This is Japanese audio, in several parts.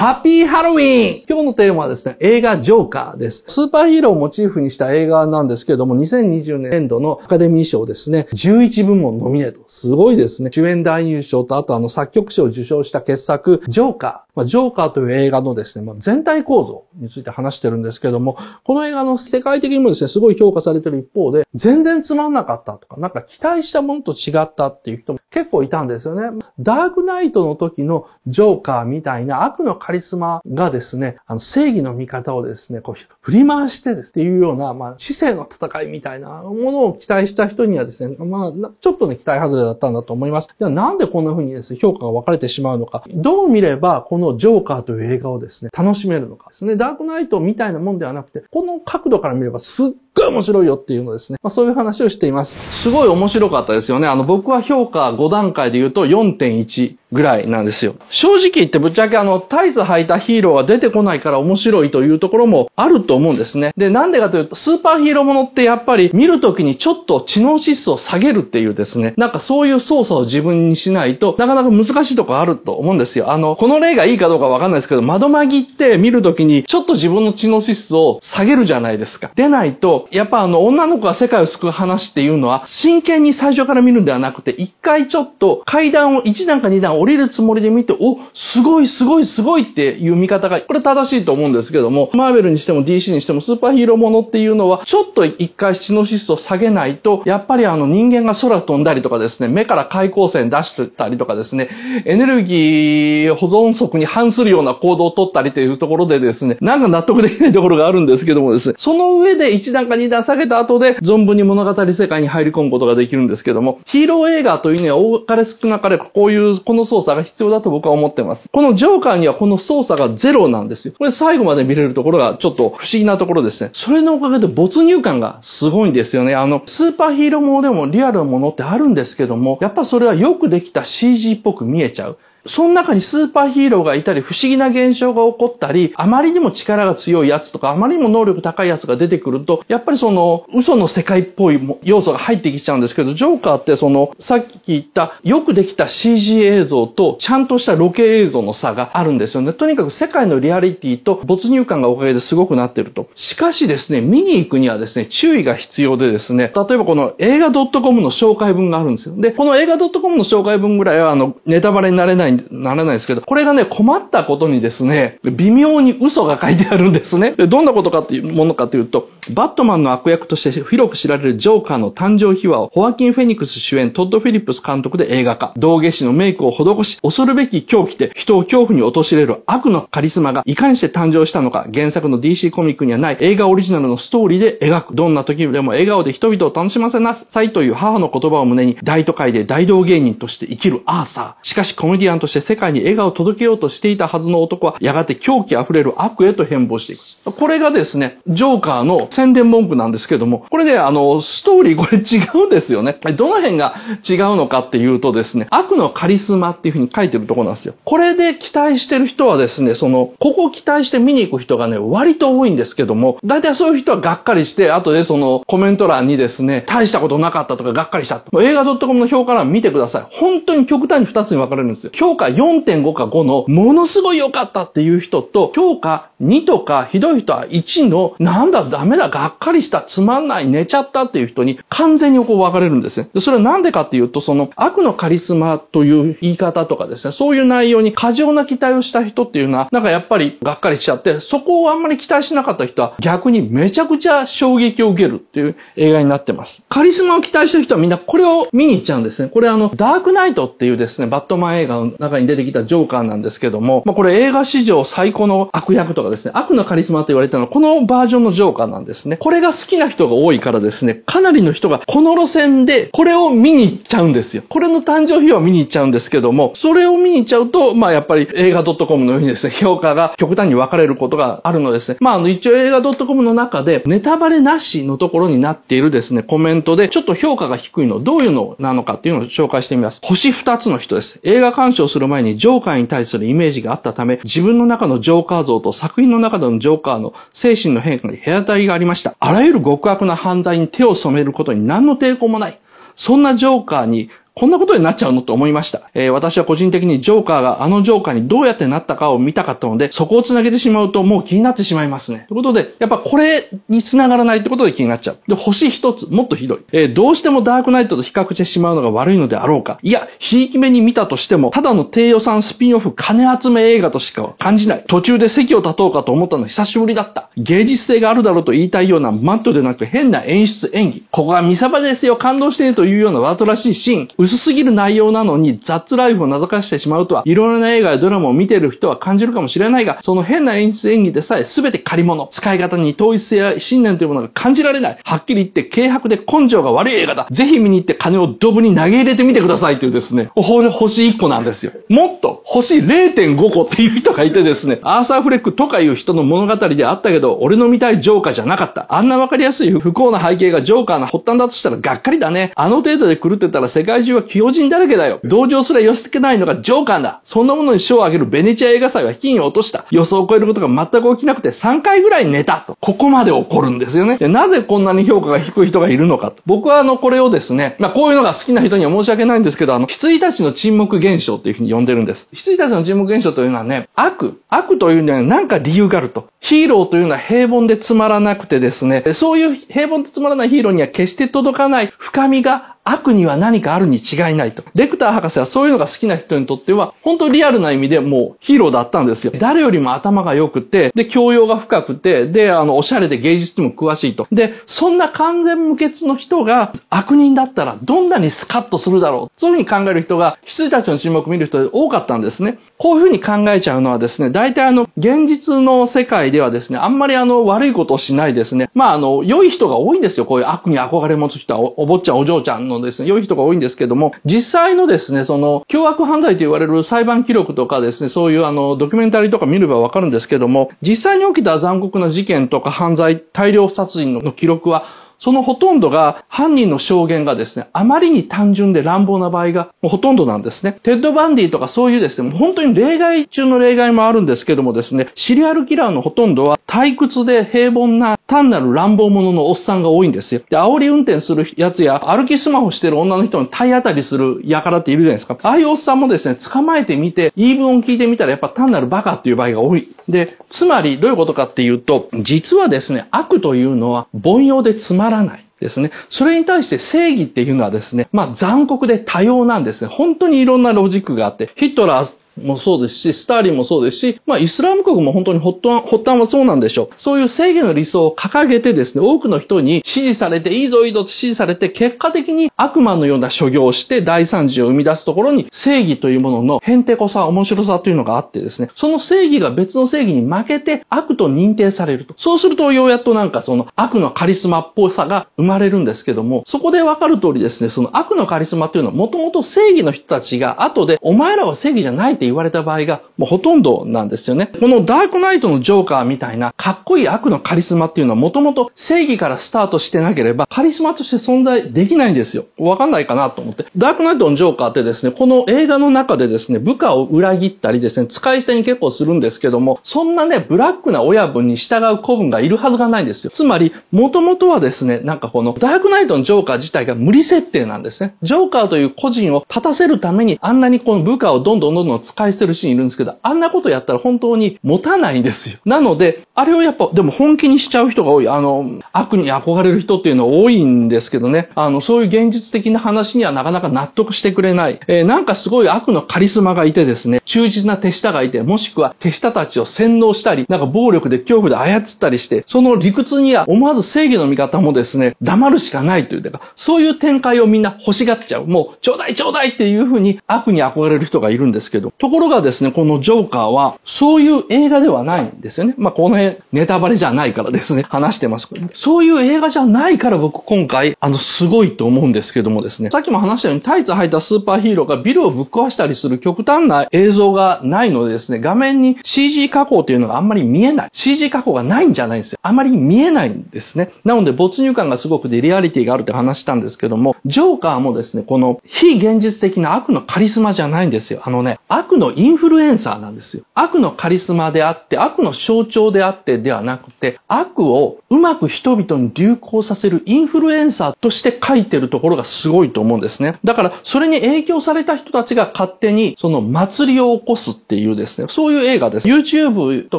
ハッピーハロウィン今日のテーマはですね、映画ジョーカーです。スーパーヒーローをモチーフにした映画なんですけども、2020年度のアカデミー賞ですね、11部門ノミネート。すごいですね。主演男優賞と、あとあの作曲賞を受賞した傑作、ジョーカー。まあ、ジョーカーという映画のですね、まあ、全体構造について話してるんですけども、この映画の世界的にもですね、すごい評価されてる一方で、全然つまんなかったとか、なんか期待したものと違ったっていう人も結構いたんですよね。ダークナイトの時のジョーカーみたいな悪のカリスマがですね、あの正義の味方をですね、こう振り回してですっていうような、まあ、知性の戦いみたいなものを期待した人にはですね、まあ、ちょっとね、期待外れだったんだと思います。ではなんでこんな風にですね、評価が分かれてしまうのか。どう見れば、このジョーカーという映画をですね、楽しめるのかですね。ダークナイトみたいなもんではなくて、この角度から見ればすっごい面白いよっていうのですね。まあ、そういう話をしています。すごい面白かったですよね。あの、僕は評価5段階で言うと4.1。ぐらいなんですよ。正直言ってぶっちゃけあの、タイツ履いたヒーローが出てこないから面白いというところもあると思うんですね。で、なんでかというと、スーパーヒーローものってやっぱり見るときにちょっと知能指数を下げるっていうですね、なんかそういう操作を自分にしないとなかなか難しいとこあると思うんですよ。あの、この例がいいかどうかわかんないですけど、窓まぎって見るときにちょっと自分の知能指数を下げるじゃないですか。でないと、やっぱあの、女の子が世界を救う話っていうのは、真剣に最初から見るんではなくて、一回ちょっと階段を1段か2段降りるつもりで見て、お、すごいすごいすごいっていう見方が、これ正しいと思うんですけども、マーベルにしても DC にしてもスーパーヒーローものっていうのは、ちょっと一回シノシスト下げないと、やっぱりあの人間が空飛んだりとかですね、目から開光線出してたりとかですね、エネルギー保存則に反するような行動を取ったりというところでですね、なんか納得できないところがあるんですけどもですね、その上で一段か二段下げた後で、存分に物語世界に入り込むことができるんですけども、ヒーロー映画というには多かれ少なかれこういうこの操作が必要だとと僕は思ってます。このジョーカーにはこの操作がゼロなんですよ。これ最後まで見れるところがちょっと不思議なところですね。それのおかげで没入感がすごいんですよね。あの、スーパーヒーローものでもリアルなものってあるんですけども、やっぱそれはよくできた CG っぽく見えちゃう。その中にスーパーヒーローがいたり、不思議な現象が起こったり、あまりにも力が強いやつとか、あまりにも能力高いやつが出てくると、やっぱりその、嘘の世界っぽい要素が入ってきちゃうんですけど、ジョーカーってその、さっき言った、よくできた CG 映像と、ちゃんとしたロケ映像の差があるんですよね。とにかく世界のリアリティと没入感がおかげですごくなってると。しかしですね、見に行くにはですね、注意が必要でですね、例えばこの映画 .com の紹介文があるんですよ。で、この映画 .com の紹介文ぐらいは、あの、ネタバレになれない、ならないですけど、これがね、困ったことにですね、微妙に嘘が書いてあるんですね。どんなことかっていうものかというと、バットマンの悪役として広く知られるジョーカーの誕生秘話を、ホアキン・フェニックス主演、トッド・フィリップス監督で映画化。道下師のメイクを施し、恐るべき狂気で人を恐怖に陥れる悪のカリスマがいかにして誕生したのか、原作の DC コミックにはない映画オリジナルのストーリーで描く。どんな時でも笑顔で人々を楽しませなさいという母の言葉を胸に、大都会で大道芸人として生きるアーサー。しかしコメディアンとして世界に笑顔を届けようとしていたはずの男は、やがて狂気あふれる悪へと変貌していく。これがですね、ジョーカーの宣伝文句なんですけども、これね、あの、ストーリーこれ違うんですよね。どの辺が違うのかっていうとですね、悪のカリスマっていうふうに書いてるとこなんですよ。これで期待してる人はですね、その、ここを期待して見に行く人がね、割と多いんですけども、大体そういう人はがっかりして、後でそのコメント欄にですね、大したことなかったとかがっかりした。映画 .com の評価欄見てください。本当に極端に2つに分かれるんですよ。評価4.5か5のものすごい良かったっていう人と、評価2とかひどい人は1の、なんだダメだがっかりした、つまんない、寝ちゃったっていう人に完全にこう分かれるんですね。でそれはなんでかっていうと、その悪のカリスマという言い方とかですね、そういう内容に過剰な期待をした人っていうのは、なんかやっぱりがっかりしちゃって、そこをあんまり期待しなかった人は逆にめちゃくちゃ衝撃を受けるっていう映画になってます。カリスマを期待してる人はみんなこれを見に行っちゃうんですね。これあの、ダークナイトっていうですね、バットマン映画の中に出てきたジョーカーなんですけども、まあこれ映画史上最高の悪役とかですね、悪のカリスマと言われたのはこのバージョンのジョーカーなんですね。これが好きな人が多いからですね、かなりの人がこの路線でこれを見に行っちゃうんですよ。これの誕生日を見に行っちゃうんですけども、それを見に行っちゃうと、まあやっぱり映画 .com のようにですね、評価が極端に分かれることがあるのですね。まああの一応映画 .com の中でネタバレなしのところになっているですね、コメントでちょっと評価が低いの、どういうのなのかっていうのを紹介してみます。星2つの人です。映画鑑賞する前にジョーカーに対するイメージがあったため、自分の中のジョーカー像と作品の中でのジョーカーの精神の変化に隔たりがありました。あらゆる極悪な犯罪に手を染めることに何の抵抗もない。そんなジョーカーにこんなことになっちゃうのと思いました。えー、私は個人的にジョーカーがあのジョーカーにどうやってなったかを見たかったので、そこを繋げてしまうともう気になってしまいますね。ということで、やっぱこれに繋がらないってことで気になっちゃう。で、星一つ、もっとひどい。えー、どうしてもダークナイトと比較してしまうのが悪いのであろうか。いや、ひいき目に見たとしても、ただの低予算スピンオフ金集め映画としか感じない。途中で席を立とうかと思ったの久しぶりだった。芸術性があるだろうと言いたいようなマットでなく変な演出演技。ここが見サバですよ、感動しているというようなわざとらしいシーン。薄すぎる内容なのに雑ライフを覗かしてしまうとは、いろいろな映画やドラマを見ている人は感じるかもしれないが、その変な演出演技でさえ全て借り物。使い方に統一性や信念というものが感じられない。はっきり言って軽薄で根性が悪い映画だ。ぜひ見に行って金をドブに投げ入れてみてくださいというですね、星1個なんですよ。もっと星0.5個っていう人がいてですね、アーサー・フレックとかいう人の物語であったけど、俺の見たいジョーカーじゃなかった。あんなわかりやすい不幸な背景がジョーカーの発端だとしたらがっかりだね。あの程度で狂ってたら世界中は器用人だらけだよ。同情すら寄せ付けないのがジョーカーだ。そんなものに賞をあげるベネチア映画祭は金を落とした。予想を超えることが全く起きなくて3回ぐらい寝たと。ここまで起こるんですよね。でなぜこんなに評価が低い人がいるのかと。僕はあの、これをですね、まあこういうのが好きな人には申し訳ないんですけど、あの、羊たちの沈黙現象っていうふうに呼んでるんです。羊たちの沈黙現象というのはね、悪、悪というのは何か理由があると。ヒーローというのは平凡でつまらなくてですね、そういう平凡でつまらないヒーローには決して届かない深みが悪には何かあるに違いないと。レクター博士はそういうのが好きな人にとっては、本当リアルな意味でもうヒーローだったんですよ。誰よりも頭が良くて、で、教養が深くて、で、あの、おしゃれで芸術にも詳しいと。で、そんな完全無欠の人が悪人だったらどんなにスカッとするだろう。そういうふうに考える人が、羊たちの注目を見る人多かったんですね。こういうふうに考えちゃうのはですね、大大体あの、現実の世界ではですね、あんまりあの、悪いことをしないですね。まああの、良い人が多いんですよ。こういう悪に憧れ持つ人は、お坊ちゃん、お嬢ちゃんのですね、良い人が多いんですけども、実際のですね、その、凶悪犯罪と言われる裁判記録とかですね、そういうあの、ドキュメンタリーとか見ればわかるんですけども、実際に起きた残酷な事件とか犯罪、大量殺人の記録は、そのほとんどが犯人の証言がですね、あまりに単純で乱暴な場合がもうほとんどなんですね。テッド・バンディとかそういうですね、本当に例外中の例外もあるんですけどもですね、シリアルキラーのほとんどは退屈で平凡な単なる乱暴者のおっさんが多いんですよ。で、煽り運転するやつや歩きスマホしてる女の人に体当たりする輩っているじゃないですか。ああいうおっさんもですね、捕まえてみて、言い分を聞いてみたらやっぱ単なるバカっていう場合が多い。で、つまりどういうことかっていうと、実はですね、悪というのは凡庸でつまららない。ですね。それに対して正義っていうのはですね、まあ残酷で多様なんですね。本当にいろんなロジックがあって、ヒトラーもそうですし、スターリンもそうですし、まあイスラム国も本当に発端発端はそうなんでしょう。そういう正義の理想を掲げてですね、多くの人に支持されて、いいぞいいぞと支持されて、結果的に悪魔のような所業をして大惨事を生み出すところに正義というものの変てこさ、面白さというのがあってですね、その正義が別の正義に負けて悪と認定されると。そうするとようやっとなんかその悪のカリスマっぽさが生まれるんですけども、そこでわかる通りですね、その悪のカリスマというのはもともと正義の人たちが後でお前らは正義じゃないって言われた場合がもうほとんどなんですよね。このダークナイトのジョーカーみたいなかっこいい悪のカリスマっていうのはもともと正義からスタートしてなければカリスマとして存在できないんですよ。わかんないかなと思って。ダークナイトのジョーカーってですね、この映画の中でですね、部下を裏切ったりですね、使い捨てに結構するんですけども、そんなね、ブラックな親分に従う子分がいるはずがないんですよ。つまり、もともとはですね、なんかこのダークナイトのジョーカー自体が無理設定なんですね。ジョーカーという個人を立たせるために、あんなにこの部下をどんどんどんどん使い捨てるシーンいるんですけど、あんなことやったら本当に持たないんですよ。なので、あれをやっぱ、でも本気にしちゃう人が多い。あの、悪に憧れる人っていうのは多いんですけどね。あの、そういう現実的な話にはなかなか納得してくれない。えー、なんかすごい悪のカリスマがいてですね、忠実な手下がいて、もしくは手下たちを洗脳したり、なんか暴力で恐怖で操ったりして、その理屈には思わず正義の味方もですね、黙るしかないという、かそういう展開をみんな欲しがっちゃう。もう、ちょうだいちょうだいっていうふうに悪に憧れる人がいるんですけど、ところがですね、このジョーカーは、そういう映画ではないんですよね。まあ、この辺、ネタバレじゃないからですね、話してますけど、そういう映画じゃないから僕今回、あの、すごいと思うんですけどもですね、さっきも話したようにタイツ履いたスーパーヒーローがビルをぶっ壊したりする極端な映像がないのでですね、画面に CG 加工というのがあんまり見えない。CG 加工がないんじゃないんですよ。あまり見えないんですね。なので没入感がすごくでリアリティがあるって話したんですけども、ジョーカーもですね、この非現実的な悪のカリスマじゃないんですよ。あのね、悪悪のインフルエンサーなんですよ。悪のカリスマであって、悪の象徴であってではなくて、悪をうまく人々に流行させるインフルエンサーとして書いてるところがすごいと思うんですね。だから、それに影響された人たちが勝手にその祭りを起こすっていうですね、そういう映画です。YouTube と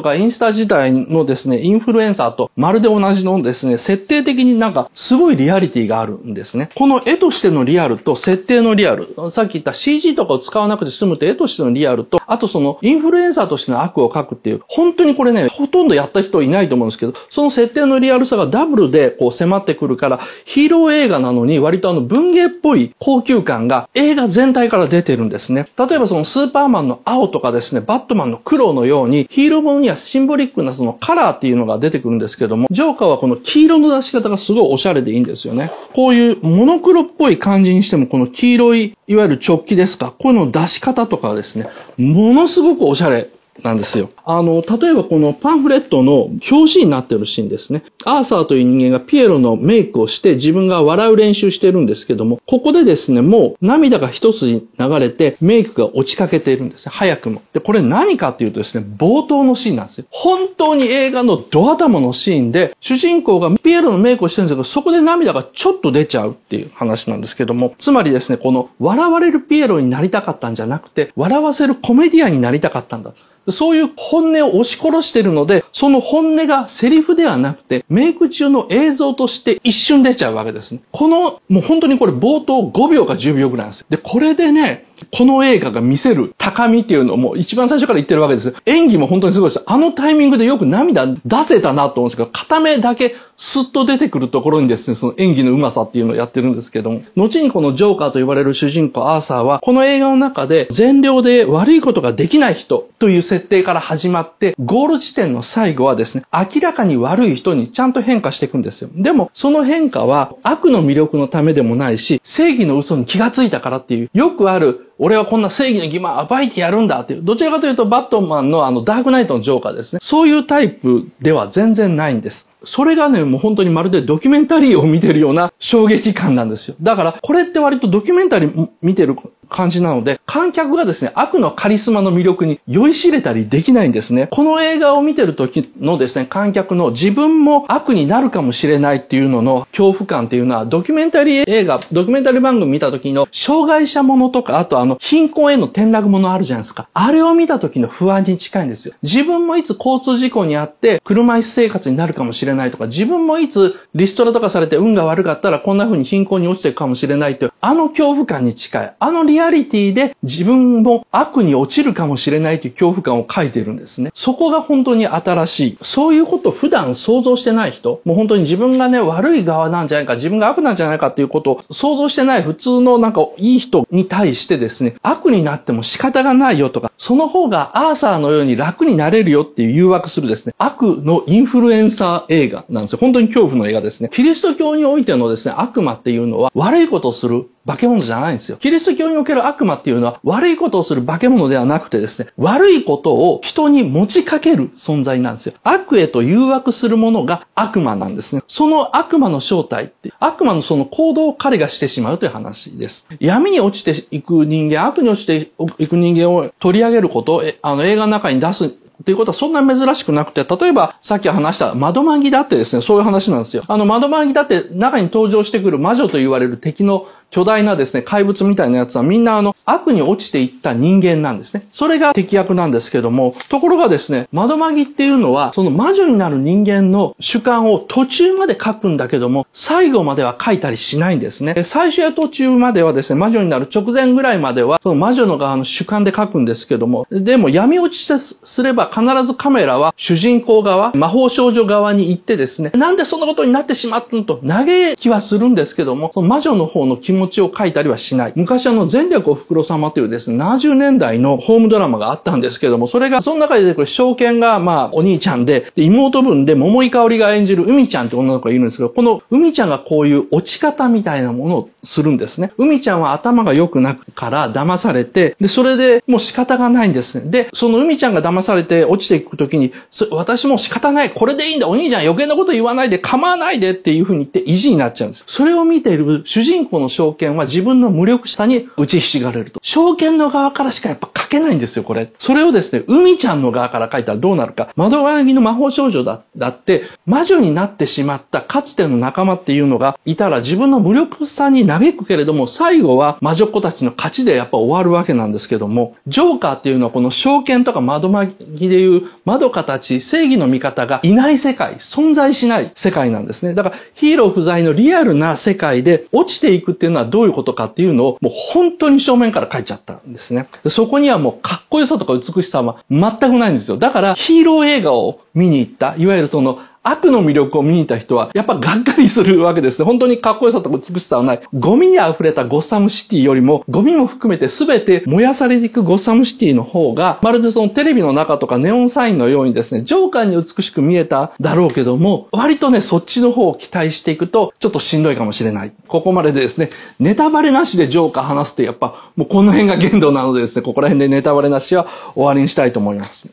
かインスタ時代のですね、インフルエンサーとまるで同じのですね、設定的になんかすごいリアリティがあるんですね。この絵としてのリアルと設定のリアル、さっき言った CG とかを使わなくて済むと絵としてのリアルリアルと、あとそのインフルエンサーとしての悪を書くっていう、本当にこれね、ほとんどやった人いないと思うんですけど、その設定のリアルさがダブルでこう迫ってくるから、ヒーロー映画なのに割とあの文芸っぽい高級感が映画全体から出てるんですね。例えばそのスーパーマンの青とかですね、バットマンの黒のように、ヒーローものにはシンボリックなそのカラーっていうのが出てくるんですけども、ジョーカーはこの黄色の出し方がすごいおしゃれでいいんですよね。こういうモノクロっぽい感じにしても、この黄色い、いわゆる直帰ですか、こういうの出し方とかはですね、ものすごくおしゃれ。なんですよ。あの、例えばこのパンフレットの表紙になってるシーンですね。アーサーという人間がピエロのメイクをして自分が笑う練習してるんですけども、ここでですね、もう涙が一つに流れてメイクが落ちかけているんですね。早くも。で、これ何かっていうとですね、冒頭のシーンなんですよ。本当に映画のドア玉のシーンで、主人公がピエロのメイクをしてるんですけど、そこで涙がちょっと出ちゃうっていう話なんですけども、つまりですね、この笑われるピエロになりたかったんじゃなくて、笑わせるコメディアンになりたかったんだ。そういう本音を押し殺してるので、その本音がセリフではなくて、メイク中の映像として一瞬出ちゃうわけですね。この、もう本当にこれ冒頭5秒か10秒ぐらいなんです。で、これでね、この映画が見せる高みっていうのをもう一番最初から言ってるわけです。演技も本当にすごいです。あのタイミングでよく涙出せたなと思うんですけど、片目だけスッと出てくるところにですね、その演技の上手さっていうのをやってるんですけども、後にこのジョーカーと呼ばれる主人公アーサーは、この映画の中で善良で悪いことができない人という設定から始まって、ゴール地点の最後はですね、明らかに悪い人にちゃんと変化していくんですよ。でも、その変化は悪の魅力のためでもないし、正義の嘘に気がついたからっていう、よくある俺はこんな正義の欺瞞暴いてやるんだっていう、どちらかというとバットマンのあのダークナイトのジョーカーですね。そういうタイプでは全然ないんです。それがね、もう本当にまるでドキュメンタリーを見てるような衝撃感なんですよ。だから、これって割とドキュメンタリー見てる感じなので、観客がですね、悪のカリスマの魅力に酔いしれたりできないんですね。この映画を見てる時のですね、観客の自分も悪になるかもしれないっていうのの恐怖感っていうのは、ドキュメンタリー映画、ドキュメンタリー番組見た時の障害者ものとか、あとあの、貧困への転落ものあるじゃないですか。あれを見た時の不安に近いんですよ。自分もいつ交通事故にあって、車椅子生活になるかもしれないないとか、自分もいつリストラとかされて運が悪かったらこんな風に貧困に落ちていくかもしれないという、あの恐怖感に近い。あのリアリティで自分も悪に落ちるかもしれないという恐怖感を書いてるんですね。そこが本当に新しい。そういうことを普段想像してない人、もう本当に自分がね、悪い側なんじゃないか、自分が悪なんじゃないかっていうことを想像してない普通のなんかいい人に対してですね、悪になっても仕方がないよとか、その方がアーサーのように楽になれるよっていう誘惑するですね、悪のインフルエンサー映画なんですよ。本当に恐怖の映画ですね。キリスト教においてのですね、悪魔っていうのは悪いことをする化け物じゃないんですよ。キリスト教における悪魔っていうのは悪いことをする化け物ではなくてですね、悪いことを人に持ちかける存在なんですよ。悪へと誘惑するものが悪魔なんですね。その悪魔の正体って、悪魔のその行動を彼がしてしまうという話です。闇に落ちていく人間、悪に落ちていく人間を取り上げることを、あの映画の中に出すっていうことはそんな珍しくなくて、例えばさっき話した窓マギだってですね、そういう話なんですよ。あの窓マギだって中に登場してくる魔女と言われる敵の巨大なですね、怪物みたいなやつはみんなあの、悪に落ちていった人間なんですね。それが敵役なんですけども、ところがですね、窓マギっていうのは、その魔女になる人間の主観を途中まで書くんだけども、最後までは書いたりしないんですね。最初や途中まではですね、魔女になる直前ぐらいまでは、その魔女の側の主観で書くんですけども、でも闇落ちすれば必ずカメラは主人公側、魔法少女側に行ってですね、なんでそんなことになってしまったのと嘆きはするんですけども、その魔女の方の気持ちを書いたりはしない。昔あの、前略お袋様というですね、70年代のホームドラマがあったんですけども、それが、その中で出てくる証券が、まあ、お兄ちゃんで、で妹分で桃井香織が演じる海ちゃんって女の子がいるんですけど、この海ちゃんがこういう落ち方みたいなものをするんですね。海ちゃんは頭が良くなくから騙されて、で、それでもう仕方がないんですね。で、その海ちゃんが騙されてて落ちていくときに、私も仕方ない、これでいいんだ、お兄ちゃん余計なこと言わないで構わないでっていうふうに言って意地になっちゃうんです。それを見ている主人公の証券は自分の無力さに打ちひしがれると。証券の側からしかやっぱ書けないんですよ、これ。それをですね、海ちゃんの側から書いたらどうなるか。窓側の魔法少女だだって、魔女になってしまったかつての仲間っていうのがいたら自分の無力さに嘆くけれども、最後は魔女っ子たちの勝ちでやっぱ終わるわけなんですけども、ジョーカーっていうのはこの証券とか窓巻義でいう窓かたち、正義の味方がいない世界、存在しない世界なんですね。だからヒーロー不在のリアルな世界で落ちていくっていうのはどういうことかっていうのをもう本当に正面から書いちゃったんですね。そこにはもうかっこよさとか美しさは全くないんですよ。だからヒーロー映画を見に行った、いわゆるその悪の魅力を見に行った人は、やっぱがっかりするわけですね。本当にかっこよさと美しさはない。ゴミに溢れたゴッサムシティよりも、ゴミも含めて全て燃やされていくゴッサムシティの方が、まるでそのテレビの中とかネオンサインのようにですね、ジョーカーに美しく見えただろうけども、割とね、そっちの方を期待していくと、ちょっとしんどいかもしれない。ここまででですね、ネタバレなしでジョーカー話すって、やっぱ、もうこの辺が限度なのでですね、ここら辺でネタバレなしは終わりにしたいと思います。